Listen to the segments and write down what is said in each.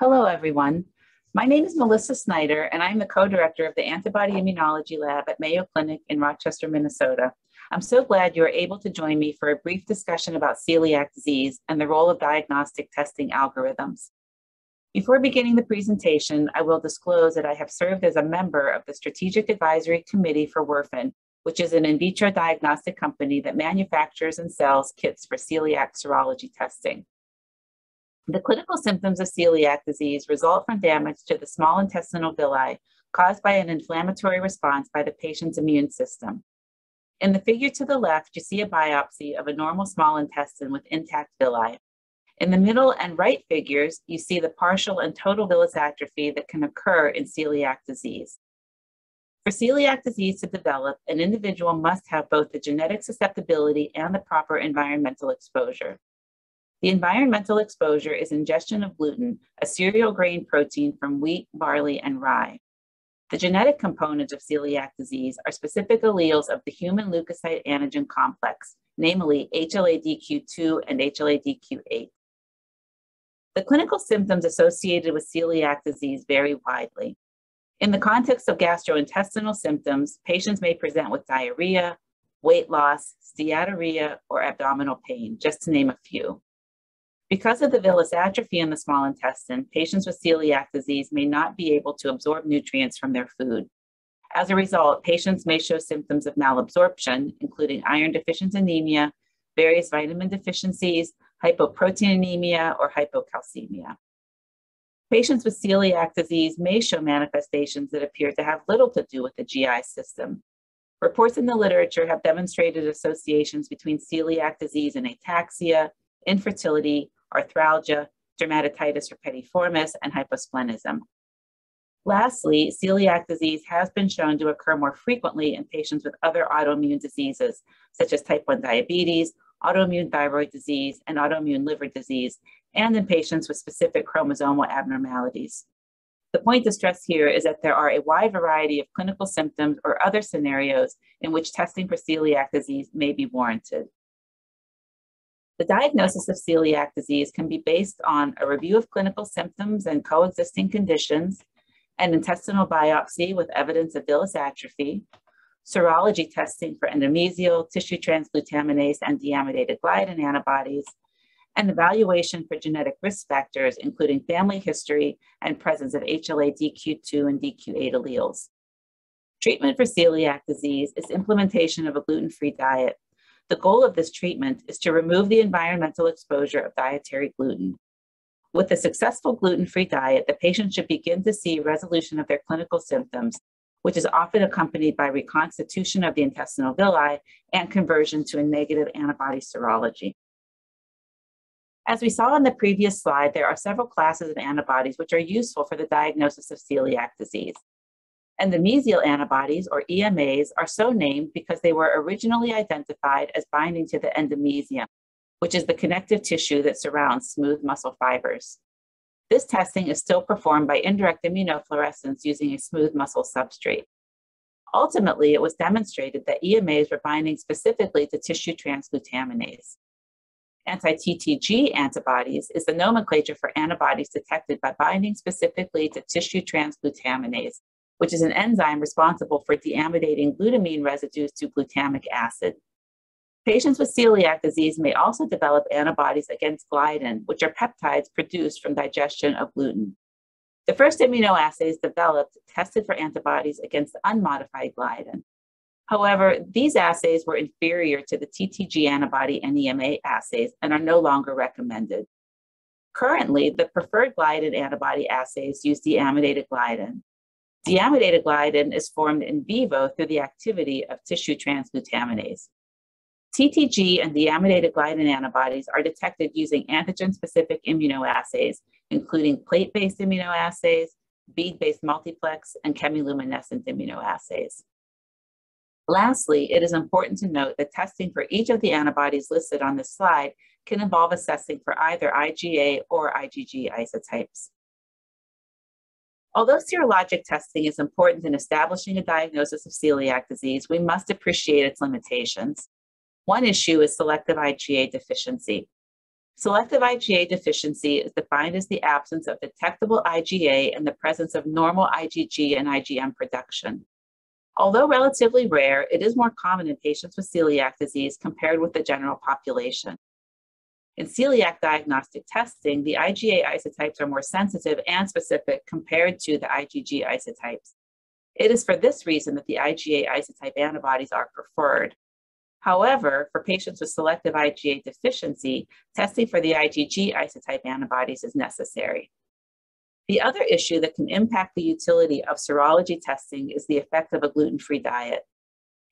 Hello, everyone. My name is Melissa Snyder, and I'm the co-director of the Antibody Immunology Lab at Mayo Clinic in Rochester, Minnesota. I'm so glad you are able to join me for a brief discussion about celiac disease and the role of diagnostic testing algorithms. Before beginning the presentation, I will disclose that I have served as a member of the Strategic Advisory Committee for Werfen, which is an in vitro diagnostic company that manufactures and sells kits for celiac serology testing. The clinical symptoms of celiac disease result from damage to the small intestinal villi caused by an inflammatory response by the patient's immune system. In the figure to the left, you see a biopsy of a normal small intestine with intact villi. In the middle and right figures, you see the partial and total villus atrophy that can occur in celiac disease. For celiac disease to develop, an individual must have both the genetic susceptibility and the proper environmental exposure. The environmental exposure is ingestion of gluten, a cereal grain protein from wheat, barley, and rye. The genetic components of celiac disease are specific alleles of the human leukocyte antigen complex, namely HLA-DQ2 and HLA-DQ8. The clinical symptoms associated with celiac disease vary widely. In the context of gastrointestinal symptoms, patients may present with diarrhea, weight loss, steatorrhea, or abdominal pain, just to name a few. Because of the villus atrophy in the small intestine, patients with celiac disease may not be able to absorb nutrients from their food. As a result, patients may show symptoms of malabsorption, including iron deficiency anemia, various vitamin deficiencies, hypoproteinemia, or hypocalcemia. Patients with celiac disease may show manifestations that appear to have little to do with the GI system. Reports in the literature have demonstrated associations between celiac disease and ataxia, infertility, arthralgia, dermatitis herpetiformis, and hyposplenism. Lastly, celiac disease has been shown to occur more frequently in patients with other autoimmune diseases, such as type 1 diabetes, autoimmune thyroid disease, and autoimmune liver disease, and in patients with specific chromosomal abnormalities. The point to stress here is that there are a wide variety of clinical symptoms or other scenarios in which testing for celiac disease may be warranted. The diagnosis of celiac disease can be based on a review of clinical symptoms and coexisting conditions, an intestinal biopsy with evidence of villus atrophy, serology testing for endomysial, tissue transglutaminase, and deamidated gliadin antibodies, and evaluation for genetic risk factors, including family history and presence of HLA-DQ2 and DQ8 alleles. Treatment for celiac disease is implementation of a gluten-free diet the goal of this treatment is to remove the environmental exposure of dietary gluten. With a successful gluten-free diet, the patient should begin to see resolution of their clinical symptoms, which is often accompanied by reconstitution of the intestinal villi and conversion to a negative antibody serology. As we saw in the previous slide, there are several classes of antibodies which are useful for the diagnosis of celiac disease. Endomysial antibodies, or EMAs, are so named because they were originally identified as binding to the endomysium, which is the connective tissue that surrounds smooth muscle fibers. This testing is still performed by indirect immunofluorescence using a smooth muscle substrate. Ultimately, it was demonstrated that EMAs were binding specifically to tissue transglutaminase. Anti-TTG antibodies is the nomenclature for antibodies detected by binding specifically to tissue transglutaminase, which is an enzyme responsible for deamidating glutamine residues to glutamic acid. Patients with celiac disease may also develop antibodies against gliadin, which are peptides produced from digestion of gluten. The first immunoassays developed tested for antibodies against unmodified gliadin. However, these assays were inferior to the TTG antibody and EMA assays and are no longer recommended. Currently, the preferred gliadin antibody assays use deamidated gliadin. Deamidated gliadin is formed in vivo through the activity of tissue transglutaminase. TTG and deamidated gliadin antibodies are detected using antigen-specific immunoassays, including plate-based immunoassays, bead-based multiplex, and chemiluminescent immunoassays. Lastly, it is important to note that testing for each of the antibodies listed on this slide can involve assessing for either IgA or IgG isotypes. Although serologic testing is important in establishing a diagnosis of celiac disease, we must appreciate its limitations. One issue is selective IgA deficiency. Selective IgA deficiency is defined as the absence of detectable IgA and the presence of normal IgG and IgM production. Although relatively rare, it is more common in patients with celiac disease compared with the general population. In celiac diagnostic testing, the IgA isotypes are more sensitive and specific compared to the IgG isotypes. It is for this reason that the IgA isotype antibodies are preferred. However, for patients with selective IgA deficiency, testing for the IgG isotype antibodies is necessary. The other issue that can impact the utility of serology testing is the effect of a gluten-free diet.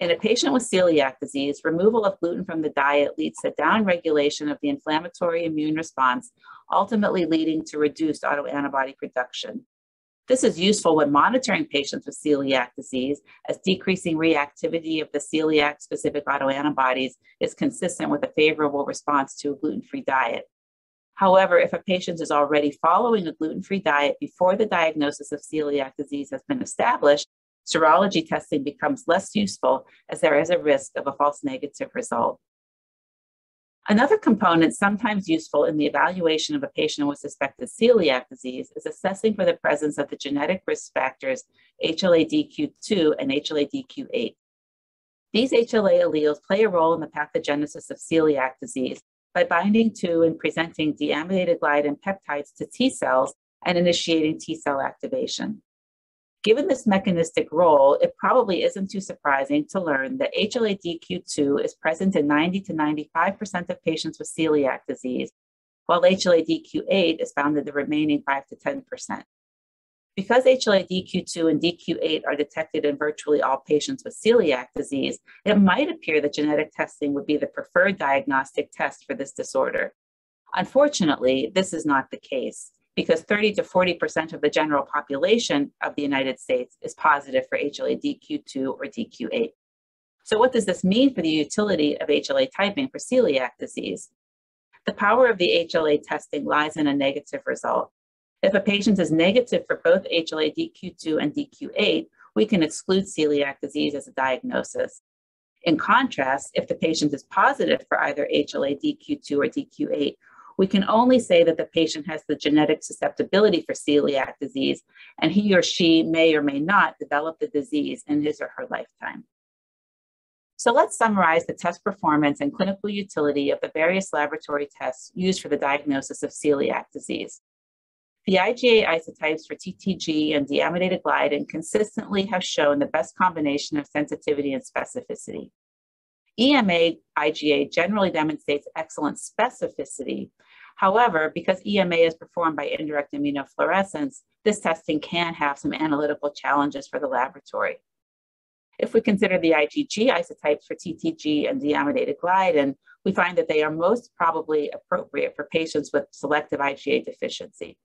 In a patient with celiac disease, removal of gluten from the diet leads to downregulation of the inflammatory immune response, ultimately leading to reduced autoantibody production. This is useful when monitoring patients with celiac disease, as decreasing reactivity of the celiac specific autoantibodies is consistent with a favorable response to a gluten free diet. However, if a patient is already following a gluten free diet before the diagnosis of celiac disease has been established, serology testing becomes less useful as there is a risk of a false negative result. Another component sometimes useful in the evaluation of a patient with suspected celiac disease is assessing for the presence of the genetic risk factors HLA-DQ2 and HLA-DQ8. These HLA alleles play a role in the pathogenesis of celiac disease by binding to and presenting deamidated gliadin peptides to T cells and initiating T cell activation. Given this mechanistic role, it probably isn't too surprising to learn that HLA-DQ2 is present in 90 to 95% of patients with celiac disease, while HLA-DQ8 is found in the remaining 5 to 10%. Because HLA-DQ2 and DQ8 are detected in virtually all patients with celiac disease, it might appear that genetic testing would be the preferred diagnostic test for this disorder. Unfortunately, this is not the case because 30 to 40% of the general population of the United States is positive for HLA-DQ2 or DQ8. So what does this mean for the utility of HLA typing for celiac disease? The power of the HLA testing lies in a negative result. If a patient is negative for both HLA-DQ2 and DQ8, we can exclude celiac disease as a diagnosis. In contrast, if the patient is positive for either HLA-DQ2 or DQ8, we can only say that the patient has the genetic susceptibility for celiac disease, and he or she may or may not develop the disease in his or her lifetime. So let's summarize the test performance and clinical utility of the various laboratory tests used for the diagnosis of celiac disease. The IgA isotypes for TTG and deamidated gliadin consistently have shown the best combination of sensitivity and specificity. EMA IgA generally demonstrates excellent specificity. However, because EMA is performed by indirect immunofluorescence, this testing can have some analytical challenges for the laboratory. If we consider the IgG isotypes for TTG and deamidated gliadin, we find that they are most probably appropriate for patients with selective IgA deficiency.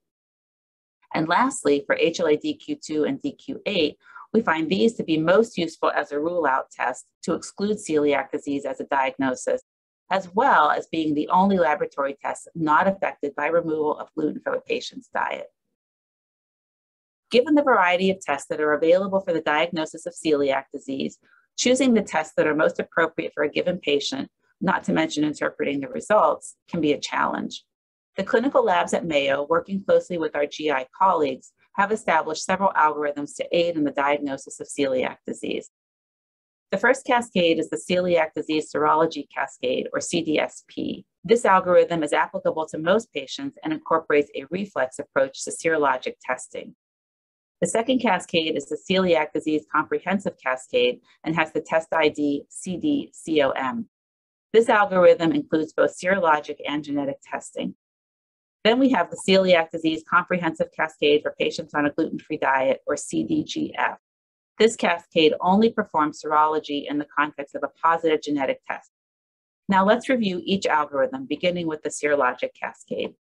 And lastly, for HLA-DQ2 and DQ8, we find these to be most useful as a rule out test to exclude celiac disease as a diagnosis, as well as being the only laboratory test not affected by removal of gluten from a patient's diet. Given the variety of tests that are available for the diagnosis of celiac disease, choosing the tests that are most appropriate for a given patient, not to mention interpreting the results, can be a challenge. The clinical labs at Mayo, working closely with our GI colleagues, have established several algorithms to aid in the diagnosis of celiac disease. The first cascade is the Celiac Disease Serology Cascade, or CDSP. This algorithm is applicable to most patients and incorporates a reflex approach to serologic testing. The second cascade is the Celiac Disease Comprehensive Cascade and has the test ID CDCOM. This algorithm includes both serologic and genetic testing. Then we have the celiac disease comprehensive cascade for patients on a gluten-free diet or CDGF. This cascade only performs serology in the context of a positive genetic test. Now let's review each algorithm, beginning with the serologic cascade.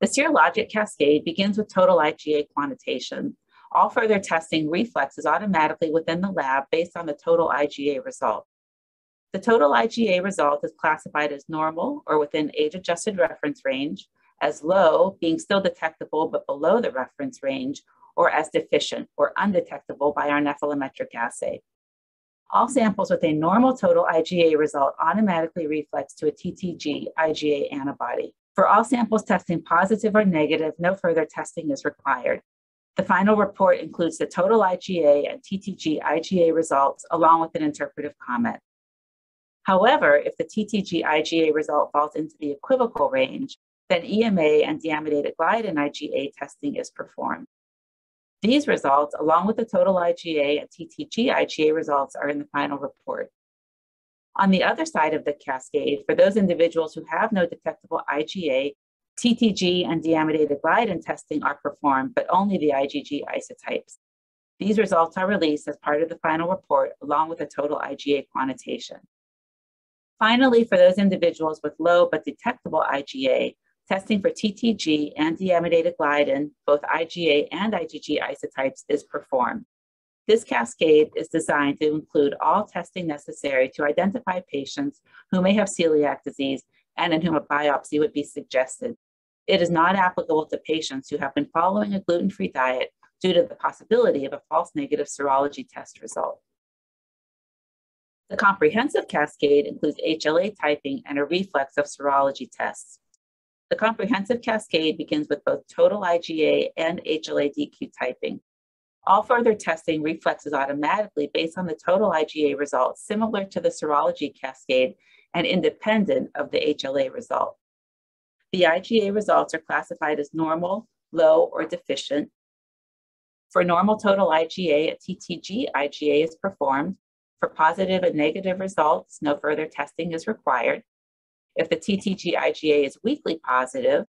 The serologic cascade begins with total IgA quantitation. All further testing reflexes automatically within the lab based on the total IgA result. The total IgA result is classified as normal or within age-adjusted reference range, as low, being still detectable but below the reference range, or as deficient or undetectable by our nephelometric assay. all samples with a normal total IgA result automatically reflex to a TTG IgA antibody. For all samples testing positive or negative, no further testing is required. The final report includes the total IgA and TTG IgA results along with an interpretive comment. However, if the TTG IgA result falls into the equivocal range, then EMA and deamidated gliadin IgA testing is performed. These results, along with the total IgA and TTG IgA results, are in the final report. On the other side of the cascade, for those individuals who have no detectable IgA, TTG and deamidated testing are performed, but only the IgG isotypes. These results are released as part of the final report, along with a total IgA quantitation. Finally, for those individuals with low but detectable IgA, testing for TTG and deamidated gliadin, both IgA and IgG isotypes, is performed. This cascade is designed to include all testing necessary to identify patients who may have celiac disease and in whom a biopsy would be suggested. It is not applicable to patients who have been following a gluten free diet due to the possibility of a false negative serology test result. The comprehensive cascade includes HLA typing and a reflex of serology tests. The comprehensive cascade begins with both total IgA and HLA DQ typing. All further testing reflexes automatically based on the total IgA results, similar to the serology cascade and independent of the HLA result. The IgA results are classified as normal, low, or deficient. For normal total IgA, a TTG IgA is performed. For positive and negative results, no further testing is required. If the TTG IgA is weakly positive,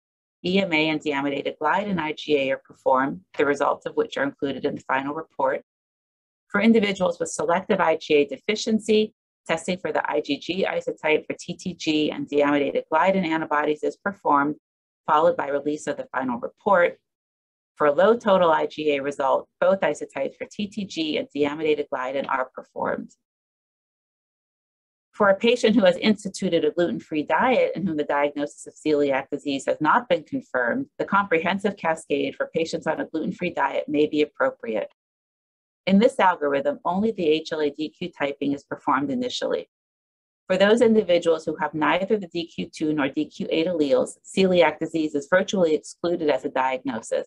EMA and deamidated gliadin IgA are performed, the results of which are included in the final report. For individuals with selective IgA deficiency, testing for the IgG isotype for TTG and deamidated gliadin antibodies is performed, followed by release of the final report. For a low total IgA result, both isotypes for TTG and deamidated gliadin are performed. For a patient who has instituted a gluten free diet and whom the diagnosis of celiac disease has not been confirmed, the comprehensive cascade for patients on a gluten free diet may be appropriate. In this algorithm, only the HLA-DQ typing is performed initially. For those individuals who have neither the DQ2 nor DQ8 alleles, celiac disease is virtually excluded as a diagnosis.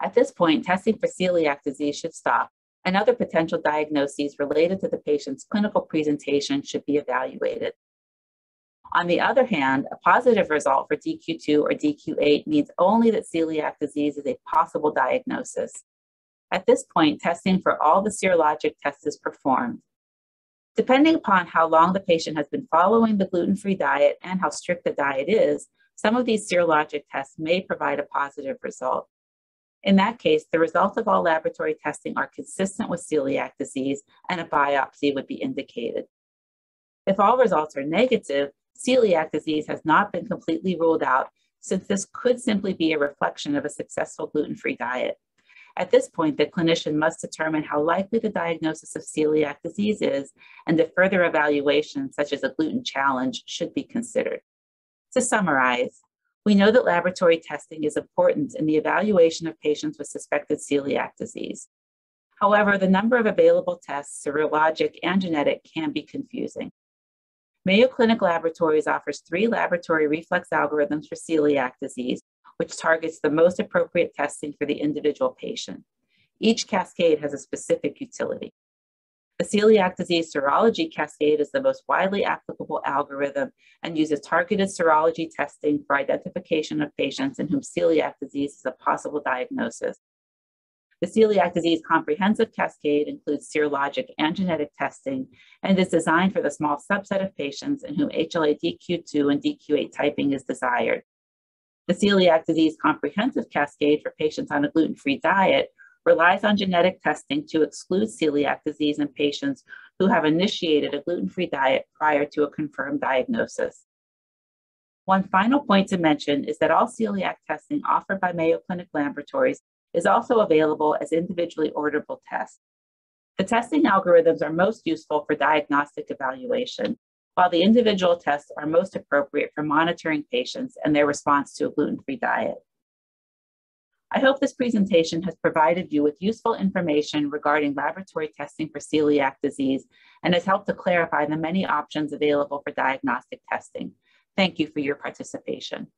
At this point, testing for celiac disease should stop and other potential diagnoses related to the patient's clinical presentation should be evaluated. On the other hand, a positive result for DQ2 or DQ8 means only that celiac disease is a possible diagnosis. At this point, testing for all the serologic tests is performed. Depending upon how long the patient has been following the gluten free diet and how strict the diet is, some of these serologic tests may provide a positive result. In that case, the results of all laboratory testing are consistent with celiac disease and a biopsy would be indicated. If all results are negative, celiac disease has not been completely ruled out since this could simply be a reflection of a successful gluten-free diet. At this point, the clinician must determine how likely the diagnosis of celiac disease is and if further evaluation, such as a gluten challenge, should be considered. To summarize, we know that laboratory testing is important in the evaluation of patients with suspected celiac disease. However, the number of available tests, serologic and genetic, can be confusing. Mayo Clinic Laboratories offers three laboratory reflex algorithms for celiac disease, which targets the most appropriate testing for the individual patient. Each cascade has a specific utility. The celiac disease serology cascade is the most widely applicable algorithm and uses targeted serology testing for identification of patients in whom celiac disease is a possible diagnosis. The celiac disease comprehensive cascade includes serologic and genetic testing and is designed for the small subset of patients in whom HLA-DQ2 and DQ8 typing is desired. The celiac disease comprehensive cascade for patients on a gluten-free diet relies on genetic testing to exclude celiac disease in patients who have initiated a gluten-free diet prior to a confirmed diagnosis. One final point to mention is that all celiac testing offered by Mayo Clinic Laboratories is also available as individually orderable tests. The testing algorithms are most useful for diagnostic evaluation, while the individual tests are most appropriate for monitoring patients and their response to a gluten-free diet. I hope this presentation has provided you with useful information regarding laboratory testing for celiac disease and has helped to clarify the many options available for diagnostic testing. Thank you for your participation.